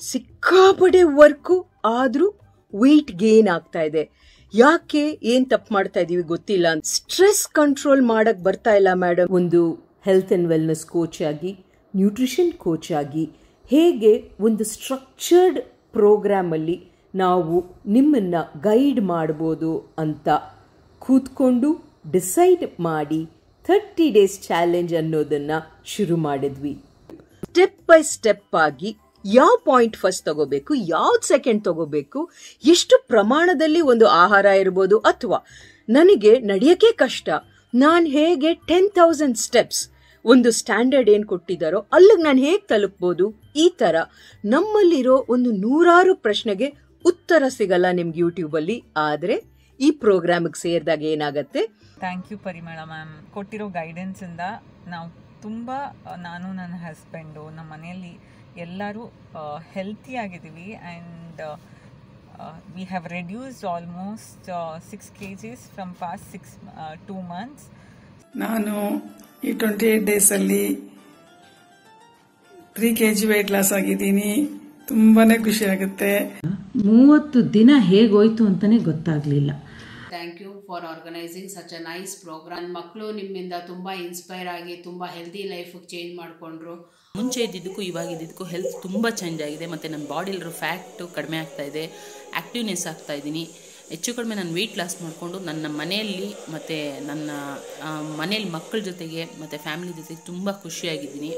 ಸಿಕ್ಕಾಪಡೆ work ಆದರೂ weight gain ಆಗ್ತಾ ಇದೆ. ಯಾಕೆ ಏನ್ ತಪ್ಪು ಮಾಡ್ತಾ ಇದೀವಿ ಗೊತ್ತಿಲ್ಲ. ಸ್ಟ್ರೆಸ್ ಕಂಟ್ರೋಲ್ ಮಾಡಕ್ ಬರ್ತಾ ಇಲ್ಲ ಮೇಡಮ್ ಒಂದು ಹೆಲ್ತ್ ಅಂಡ್ ವೆಲ್ನೆಸ್ ಕೋಚ್ ಆಗಿ ನ್ಯೂಟ್ರಿಷನ್ ಕೋಚ್ ಆಗಿ ಹೇಗೆ ಒಂದು ಸ್ಟ್ರಕ್ಚರ್ಡ್ ಪ್ರೋಗ್ರಾಮಲ್ಲಿ ನಾವು ನಿಮ್ಮನ್ನ ಗೈಡ್ ಮಾಡ್ಬೋದು ಅಂತ ಕೂತ್ಕೊಂಡು ಡಿಸೈಡ್ ಮಾಡಿ ಥರ್ಟಿ ಡೇಸ್ ಚಾಲೆಂಜ್ ಅನ್ನೋದನ್ನ ಶುರು ಮಾಡಿದ್ವಿ. ಸ್ಟೆಪ್ ಬೈ ಸ್ಟೆಪ್ ಆಗಿ ಯಾವ ಪಾಯಿಂಟ್ ಫಸ್ಟ್ ತಗೋಬೇಕು ಯಾವ್ದು ಸೆಕೆಂಡ್ ತಗೋಬೇಕು, ಎಷ್ಟು ಪ್ರಮಾಣದಲ್ಲಿ ಒಂದು ಆಹಾರ ಇರ್ಬೋದು ಅಥವಾ ನನಗೆ ನಡೆಯಕ್ಕೆ ಕಷ್ಟ, ನಾನು ಹೇಗೆ ಟೆನ್ ತೌಸಂಡ್ ಸ್ಟೆಪ್ಸ್ ಒಂದು ಸ್ಟ್ಯಾಂಡರ್ಡ್ ಏನು ಕೊಟ್ಟಿದ್ದಾರೋ ಅಲ್ಲಿಗೆ ನಾನು ಹೇಗೆ ತಲುಪ್ಬೋದು, ಈ ತರ ನಮ್ಮಲ್ಲಿರೋ ಒಂದು ನೂರಾರು ಪ್ರಶ್ನೆಗೆ ಉತ್ತರ ಸಿಗಲ್ಲ ನಿಮ್ಗೆ ಯೂಟ್ಯೂಬಲ್ಲಿ ಆದ್ರೆ ಈ ಪ್ರೋಗ್ರಾಮ್ಗೆ ಸೇರಿದಾಗ ಏನಾಗುತ್ತೆ? ಥ್ಯಾಂಕ್ ಯು ಪರಿಮಳ ಮ್ಯಾಮ್ ಕೊಟ್ಟಿರೋ ಗೈಡೆನ್ಸಿಂದ ನಾವು ತುಂಬ, ನಾನು ನನ್ನ ಹಸ್ಬೆಂಡು ನಮ್ಮ ಮನೆಯಲ್ಲಿ ಎಲ್ಲರೂ ಹೆಲ್ತಿಯಾಗಿದ್ದೀವಿ and we have reduced almost six K Gs from past six two months ನಾನು ಈ ಟ್ವೆಂಟಿ ಏಟ್ ಡೇಸಲ್ಲಿ three K G weight loss ಆಗಿದ್ದೀನಿ. ತುಂಬಾನೇ ಖುಷಿ ಆಗುತ್ತೆ. ಮೂವತ್ತು ದಿನ ಹೇಗೋಯ್ತು ಅಂತಾನೆ ಗೊತ್ತಾಗ್ಲಿಲ್ಲ. Thank you for organising such a nice programme. ಮಕ್ಕಳು ನಿಮ್ಮಿಂದ ತುಂಬ ಇನ್ಸ್ಪೈರ್ ಆಗಿ ತುಂಬ ಹೆಲ್ದಿ ಲೈಫಿಗೆ ಚೇಂಜ್ ಮಾಡಿಕೊಂಡ್ರು. ಮುಂಚೆ ಇದ್ದಿದ್ದಕ್ಕೂ ಇವಾಗ ಇದ್ದಿದ್ದಕ್ಕೂ ಹೆಲ್ತ್ ತುಂಬ ಚೇಂಜ್ ಆಗಿದೆ. ಮತ್ತು ನನ್ನ ಬಾಡಿಲಿರೋ ಫ್ಯಾಕ್ಟು ಕಡಿಮೆ ಆಗ್ತಾಯಿದೆ ಆ್ಯಕ್ಟಿವ್ನೆಸ್ ಆಗ್ತಾ ಇದ್ದೀನಿ. ಹೆಚ್ಚು ಕಡಿಮೆ ನಾನು ವೆಯ್ಟ್ ಲಾಸ್ ಮಾಡಿಕೊಂಡು ನನ್ನ ಮನೆಯಲ್ಲಿ ಮತ್ತು ನನ್ನ ಮನೆಯಲ್ಲಿ ಮಕ್ಕಳ ಜೊತೆಗೆ ಮತ್ತು ಫ್ಯಾಮಿಲಿ ಜೊತೆಗೆ ತುಂಬ ಖುಷಿಯಾಗಿದ್ದೀನಿ.